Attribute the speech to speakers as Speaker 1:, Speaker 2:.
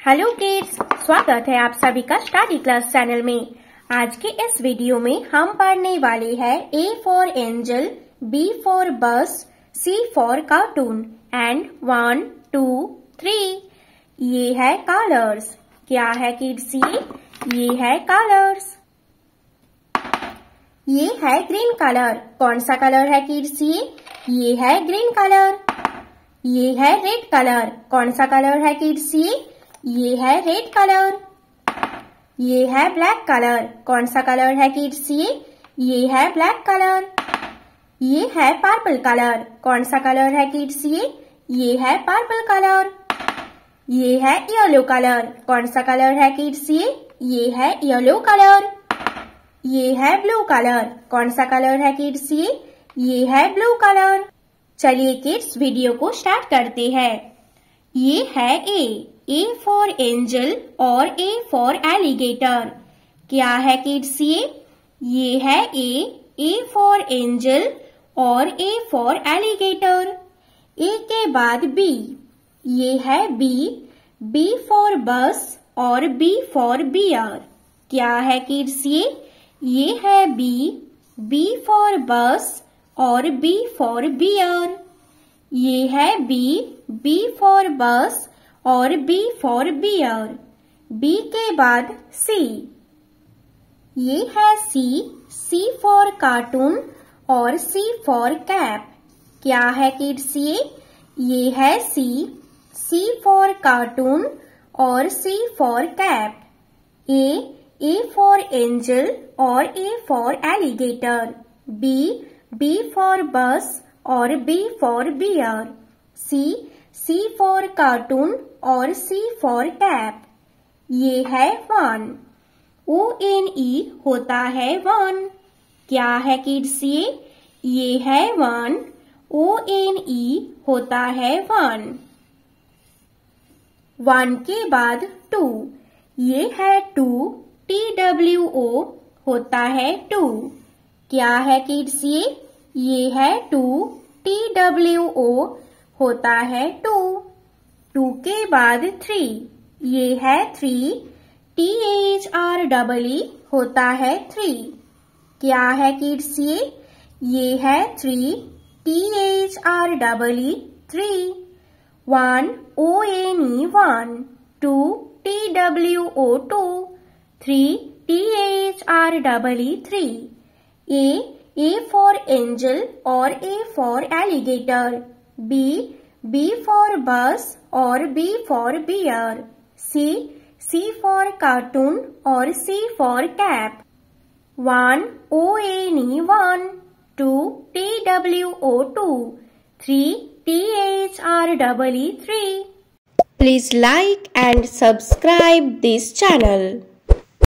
Speaker 1: Hello kids, स्वागत है आप सभी का स्टडी क्लास चैनल में। आज के इस वीडियो में हम पढ़ने वाले हैं A for angel B for bus C for cartoon and one two three ये है कलर्स क्या है किड्स ये? ये है कलर्स ये है ग्रीन कलर कौन सा कलर है किड्स ये? ये है ग्रीन कलर ये है रेड कलर कौन सा कलर है किड्स ये? ये है रेड कलर ये है ब्लैक कलर कौन सा कलर है किड्स ये ये है ब्लैक कलर ये है पर्पल कलर कौन सा कलर है किड्स ये ये है पर्पल कलर ये है येलो कलर कौन सा कलर है किड्स ये ये है येलो कलर ये है ब्लू कलर कौन सा कलर है किड्स ये ये है ब्लू कलर चलिए किड्स वीडियो को स्टार्ट करते हैं। ये है ए ए फॉर एंजल और ए फॉर एलिगेटर क्या है किड्स ये? ये है ए ए फॉर एंजल और ए फॉर एलिगेटर ए के बाद बी ये है बी बी फॉर बस और बी फॉर बियर क्या है किड्स ये? ये है बी बी फॉर बस और बी फॉर बियर ये है बी बी फॉर बस और बी फॉर बियर बी के बाद सी ये है सी सी फॉर कार्टून और सी फॉर कैप क्या है किड्स ये? ये है सी सी फॉर कार्टून और C for cap A A for angel और A for alligator B B for bus और B for bear C C for cartoon और सी फॉर कैप ये है वन ओ एन ई होता है one क्या है किड्स ये? ये है वन ओ एन ई होता है वन वन के बाद टू ये है टू टी डब्ल्यू ओ होता है टू क्या है किड्स ये? ये है टू टी डब्ल्यू ओ होता है टू। टू के बाद थ्री ये है three T H R double E होता है थ्री क्या है किड्स ये? ये है three T H R double E three one O N E one two T W O two three T H R double E three A A for angel और A for alligator और B for bear C C for cartoon और C for cap one O N E one two T W O two three T H R double E three
Speaker 2: Please like and subscribe this channel.